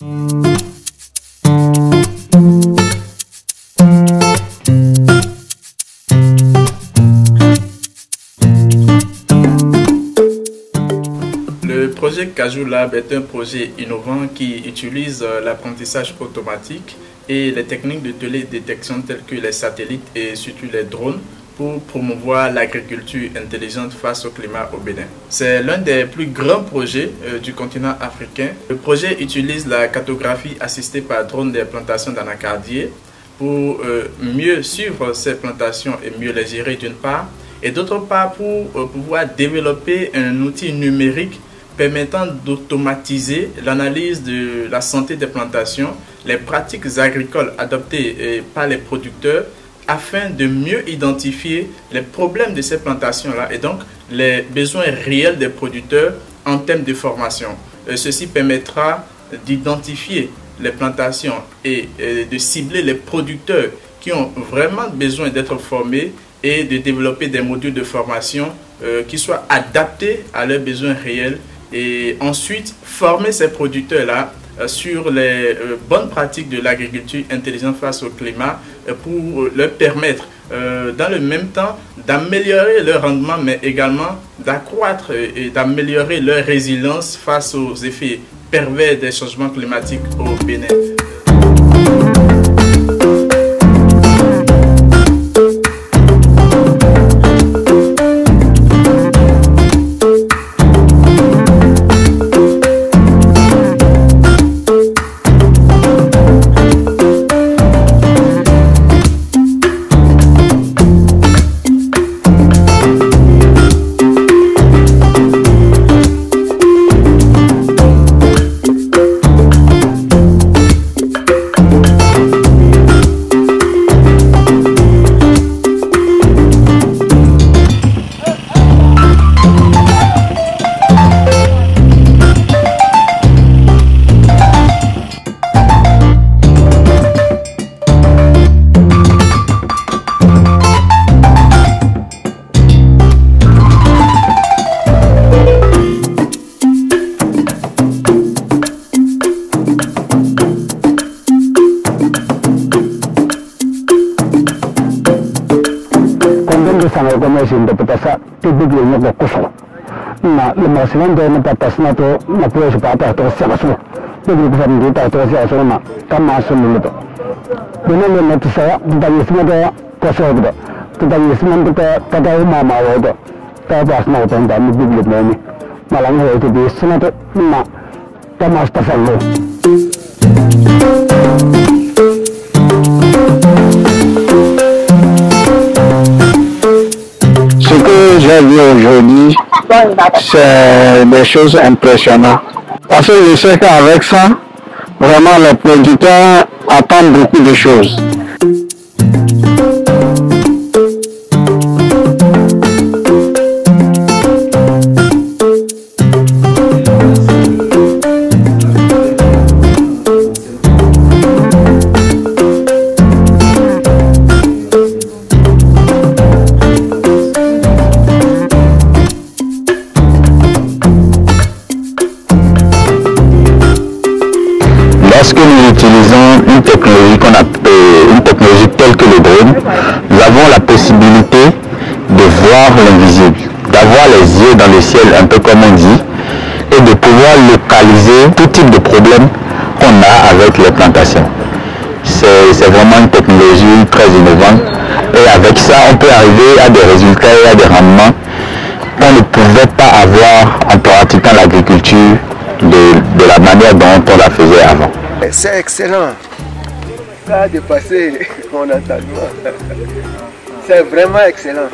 Le projet Cajou Lab est un projet innovant qui utilise euh, l'apprentissage automatique et les techniques de télédétection telles que les satellites et surtout les drones pour promouvoir l'agriculture intelligente face au climat au Bénin. C'est l'un des plus grands projets euh, du continent africain. Le projet utilise la cartographie assistée par drone des plantations d'anacardiers pour euh, mieux suivre ces plantations et mieux les gérer d'une part, et d'autre part pour pouvoir développer un outil numérique permettant d'automatiser l'analyse de la santé des plantations, les pratiques agricoles adoptées euh, par les producteurs afin de mieux identifier les problèmes de ces plantations-là et donc les besoins réels des producteurs en termes de formation. Euh, ceci permettra d'identifier les plantations et euh, de cibler les producteurs qui ont vraiment besoin d'être formés et de développer des modules de formation qui soient adaptés à leurs besoins réels et ensuite former ces producteurs-là euh, sur les euh, bonnes pratiques de l'agriculture intelligente face au climat euh, pour leur permettre dans le même temps d'améliorer leur rendement mais également d'accroître et d'améliorer leur résilience face aux effets pervers des changements climatiques au Bénin. sanga ko me sin de patasa ti bi glu nyoko kusala na le ma sin de na patas na to na pu su pata to sa su bi glu kusam di ta to sa su na ta ma su lu to bi na le na to sa da yes ma da ko sa da to da yes ma da ta da ma ma wo da ta ba na to da mi bi glu ne ni ma la ni ho to bi sin na to ta ma sta sa lu aujourd'hui, c'est des choses impressionnantes. Parce que je sais qu'avec ça, vraiment les producteurs attendent beaucoup de choses. Lorsque nous utilisons une technologie, qu'on appelle, une technologie telle que le drone, nous avons la possibilité de voir l'invisible, d'avoir les yeux dans le ciel, un peu comme on dit, et de pouvoir localiser tout type de problème qu'on a avec les plantations. C'est vraiment une technologie très innovante et avec ça, on peut arriver à des résultats et à des rendements qu'on ne pouvait pas avoir en pratiquant l'agriculture de la manière dont on la faisait avant. C'est excellent. Ça a dépassé mon entendement. C'est vraiment excellent.